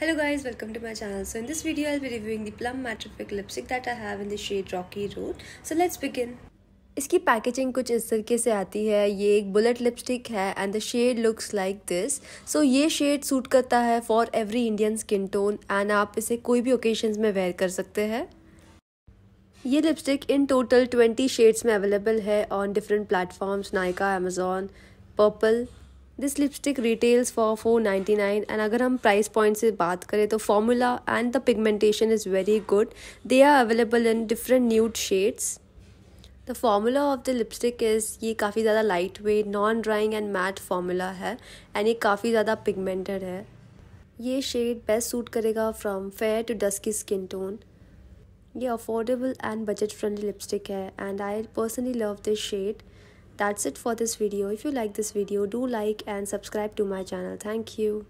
Hello guys, welcome to my channel. So in this video, I'll be reviewing the Plum Mattific lipstick that I have in the shade Rocky Road. So let's begin. इसकी packaging कुछ इस तरीके से आती है ये एक bullet lipstick है and the shade looks like this so ये शेड सूट करता है for every Indian skin tone and आप इसे कोई भी ओकेजन्स में वेयर कर सकते हैं ये lipstick in total twenty shades में अवेलेबल है on different platforms Nykaa Amazon Purplle this lipstick retails for four ninety nine and अगर हम प्राइस पॉइंट से बात करें तो formula and the pigmentation is very good they are available in different nude shades the formula of the lipstick is ये काफ़ी ज़्यादा light weight non drying and matte formula है एंड ये काफ़ी ज़्यादा पिगमेंटेड है। ये शेड बेस्ट सूट करेगा from fair to dusky skin tone ये affordable and budget friendly lipstick है and I personally love this shade That's it for this video. If you like this video, do like and subscribe to my channel. Thank you.